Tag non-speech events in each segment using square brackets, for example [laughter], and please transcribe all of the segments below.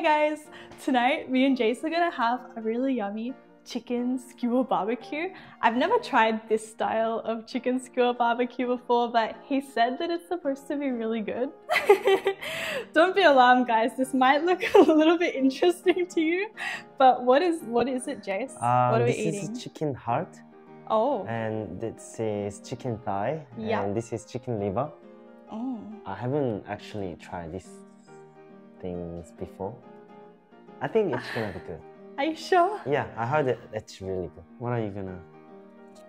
Hey guys! Tonight, me and Jace are gonna have a really yummy chicken skewer barbecue. I've never tried this style of chicken skewer barbecue before, but he said that it's supposed to be really good. [laughs] Don't be alarmed, guys. This might look [laughs] a little bit interesting to you, but what is what is it, Jace? Uh, what are we this eating? is chicken heart, Oh, and this is chicken thigh, Yeah. and this is chicken liver. oh. I haven't actually tried these things before. I think it's gonna be good. [sighs] Are you sure? Yeah, I heard it. It's really good. What are you gonna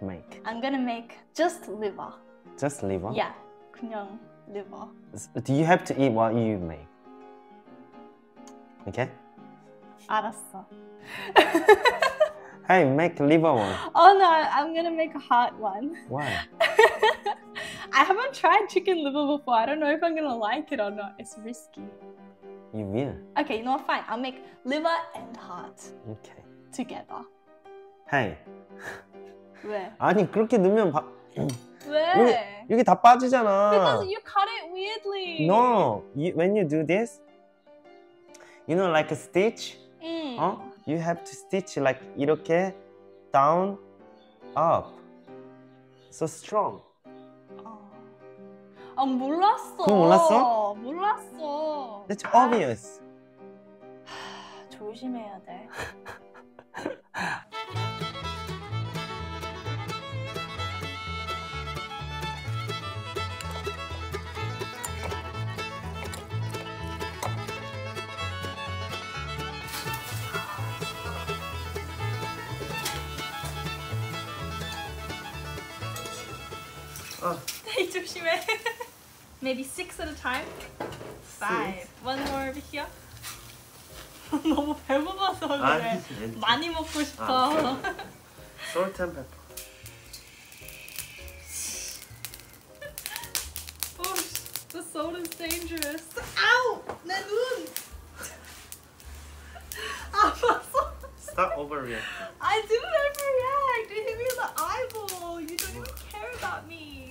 make? I'm gonna make just liver. Just liver? Yeah, 그냥 liver. S- Do you have to eat what you make? Okay. 알았어. [laughs] Hey, make liver one. oh no, I'm gonna make a heart one. Why? [laughs] I haven't tried chicken liver before. I don't know if I'm gonna like it or not. It's risky. You will. Okay, you know what? Fine. I'll make liver and heart Okay. together. Hey. 왜? [laughs] 아니 그렇게 넣으면 바... 왜? [clears throat] 여기 다 빠지잖아. Because you cut it weirdly. No, you, when you do this, you know, like a stitch, 음. 어? You have to stitch like 이렇게 down, up. So strong. 어. 아 몰랐어. 그거 몰랐어? 몰랐어. That's 아, obvious. 조심해야 돼. [laughs] 어. 조심해. Maybe six at a time. Five. One more over here. 너무 [laughs] 배고파서 그래. 아니, 괜찮아. 많이 먹고 싶어. 아, [laughs] Salt and pepper. [laughs] oh, the salt is dangerous. Ow! 내 눈! 아팠어. Stop overreacting. I didn't overreact. It hit me in the eyeball. You don't even care about me.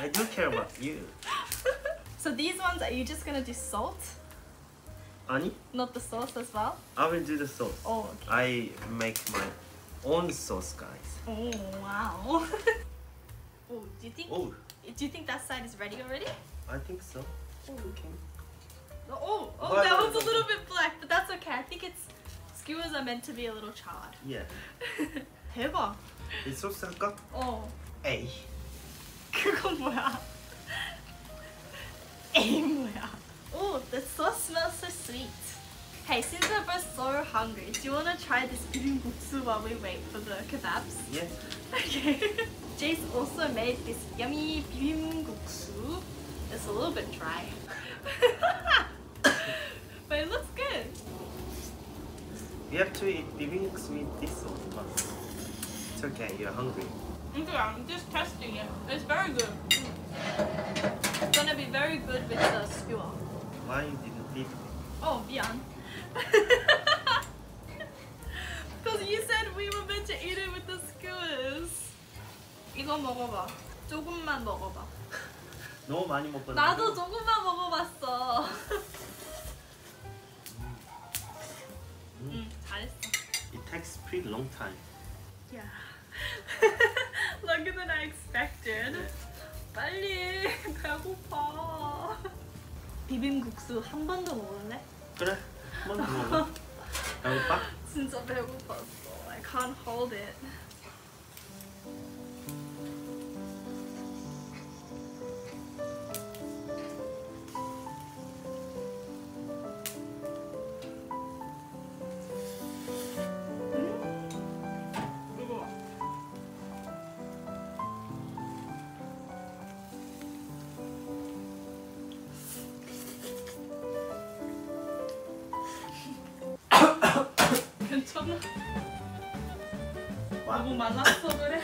I do care about you. [laughs] so these ones, are you just gonna do salt? 아니, Not the sauce as well? I will do the sauce. Oh, okay. I make my own sauce, guys. Oh, wow. [laughs] oh, do you think Oh, do you think that side is ready already? I think so. Cooking. Oh, oh, But- that one's a little bit black, but that's okay. I think it's skewers are meant to be a little charred. Yeah. 대박. 이 소스 할까? 어, 에이. 그거 뭐야? 에이 뭐야? Oh, the sauce smells so sweet. Hey, since we're both so hungry, do you want to try this bibim guksu while we wait for the kebabs? Yes. Okay. [laughs] Jace also made this yummy bibim guksu. It's a little bit dry. [laughs] but it looks good. You have to eat bibimbap with this one, but it's okay, you're hungry. Okay, I'm just testing it. It's very good. It's gonna be very good with the skewer. Why you didn't eat? Oh, 미안. Because you said we were meant to eat it with the skewers. 이거 먹어봐. 조금만 먹어봐. 너무 많이 먹거든. 나도 조금만 먹어봤어. 응, 잘했어. It takes pretty long time. Yeah. Longer than I expected. 빨리 배고파. 비빔국수 한번더 먹을래? 그래. 한번 더 먹어. 배고파? [laughs] 진짜 배고팠어. I can't hold it. 괜찮아? 너무 말랐어 그래?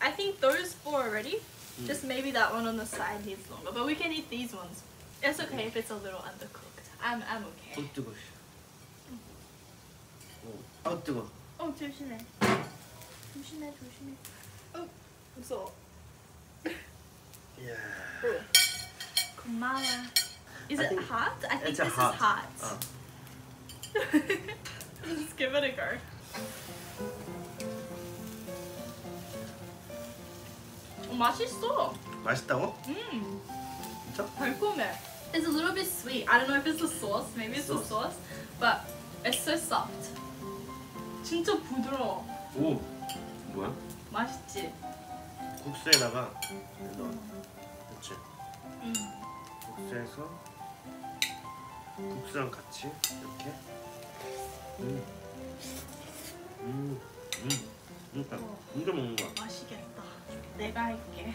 I think those four are ready. Just maybe that one on the side needs longer, but we can eat these ones. It's okay if it's a little undercooked. I'm I'm okay. 어 뜨거. 어 뜨거. 어 조심해. 조심해 조심해. 어 무서워. 이야. 고마워. Is I it think hot? I think it's a this hot. is hot. 어. Let's give it a go. 어, 맛있어. 맛있다고? 음, 진짜? 달콤해. It's a little bit sweet. I don't know if it's the sauce. Maybe it's the Sauce? But it's so soft. 진짜 부드러워. 오 뭐야? 맛있지? 국수에다가 넣어. 그렇지. 음. 국수에서 국수랑 같이 이렇게. 음. 음. 음. 그러니까 이거 먹는 거야. 맛있겠다. 내가 할게.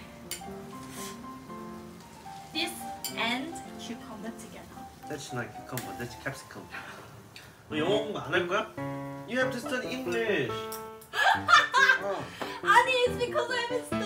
This and cucumber together. That's not cucumber. That's capsicum. 너 영어 공부 안 할 거야? You have to study English. 어. 아니, it's because I've been studying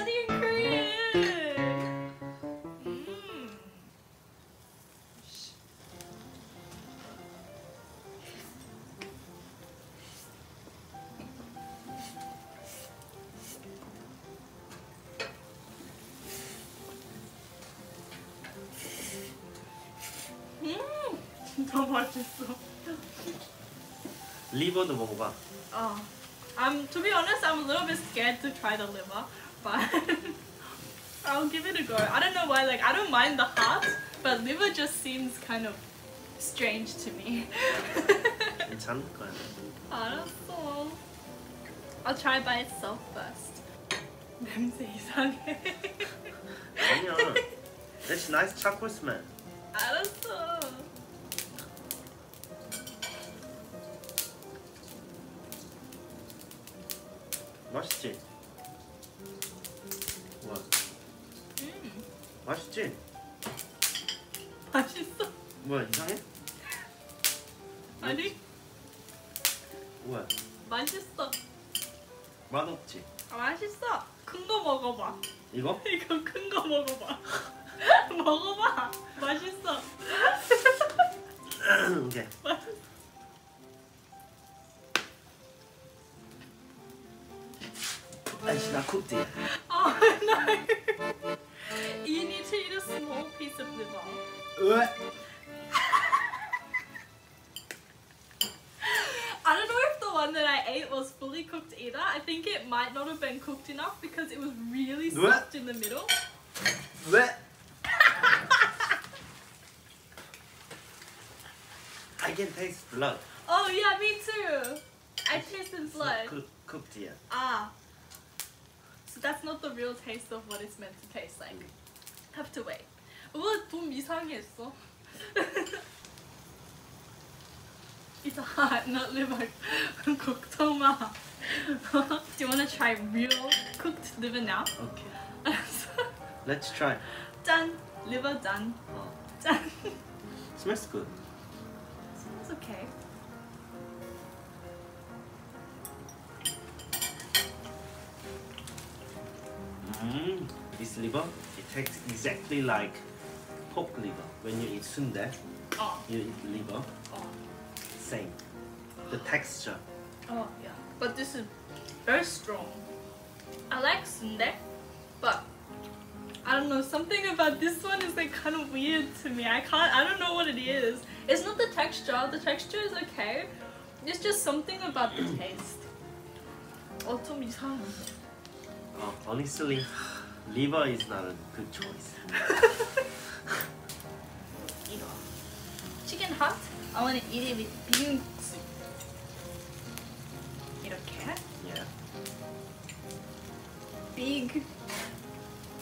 진짜 맛있어. 리버도 먹어봐. Oh, um, to be honest, I'm a little bit scared to try the liver, but [laughs] I'll give it a go. I don't know why, like, I don't mind the heart, but liver just seems kind of strange to me. 괜찮을 거야. [laughs] 알았어. I'll try by itself first. 냄새 이상해. [laughs] 아니야. That's nice chocolate smell. 알았어. 맛있지? 와, 음, 맛있지? 맛있어. 뭐야 이상해? 아니, 뭐야 맛있어. 맛없지? 아, 맛있어. 큰 거 먹어봐. 이거? [laughs] 이거 큰 거 먹어봐. [laughs] 먹어봐. 맛있어. [laughs] 오케 이. That's not cooked yet. Oh no. You need to eat a small piece of liver. I don't know if the one that I ate was fully cooked either. I think it might not have been cooked enough because it was really What? soft in the middle. [laughs] 왜? I can taste blood. Oh yeah, me too. I tasted blood. Cook, cooked yet. Ah So that's not the real taste of what it's meant to taste like. Have to wait. 왜 좀 이상했어? [laughs] It's hot, not liver. 걱정마. Do you want to try real cooked liver now? Okay. [laughs] Let's try. 짠! liver 짠. 어. 짠. [laughs] Smells good. Smells okay. Mm. This liver, it tastes exactly like pork liver. When you eat sundae, Oh, you eat liver, oh, same. The texture. oh yeah. But this is very strong. I like sundae, but I don't know, something about this one is like kind of weird to me. I can't, I don't know what it is. It's not the texture, the texture is okay. It's just something about the [clears throat] taste. 어, 좀 이상해. Uh, honestly, liver is not a good choice. [laughs] 이거. Chicken hot? I want to eat it with bean soup. 이렇게. Yeah. big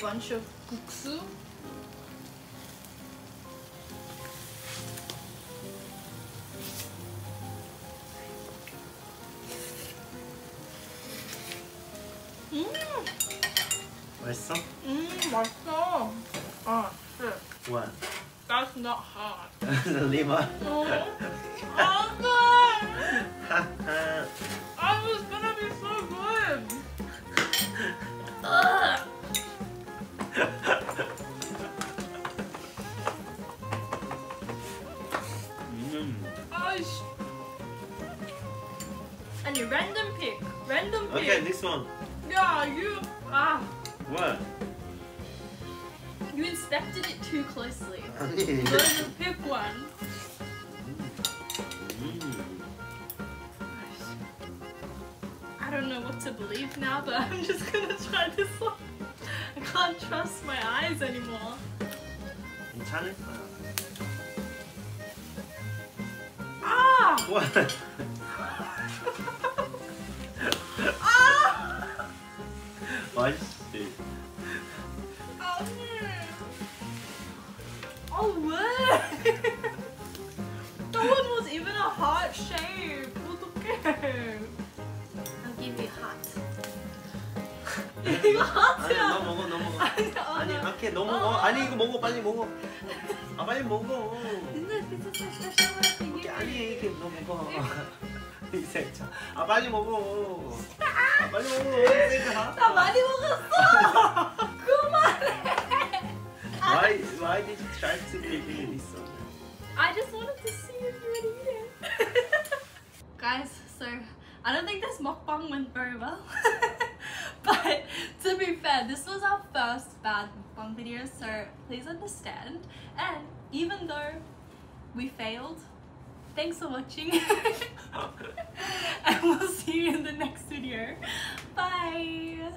bunch of 국수. 맛있어? 음, 맛있어. 아, shit. What? That's not hot. the liver. Oh, 안 돼. I was gonna be so good. Ugh. mm. 아이씨. 아니 random pick, random pick. Okay, this one. inspected it too closely. [laughs] 아니. You gotta pick one. 음. I don't know what to believe now, but [laughs] I'm just gonna try this one. I can't trust my eyes anymore. 괜찮을 거야. Ah! [laughs] 아니 아, 아케 너 어, 먹어. 어. 아니 이거 먹어 빨리 먹어. 아 빨리 먹어. You? 아니 이게 너 먹어. 이 세차. 아 빨리 먹어. 아 빨리 먹어. 세차. 나 많이 먹었어. 그만해. Why why did you try to give me this one? I just wanted to see if you would eat it. Guys, so I don't think this mukbang went very well. but to be fair, this was our first bad mukbang video, so please understand. And even though we failed, thanks for watching. [laughs] and we'll see you in the next video. Bye.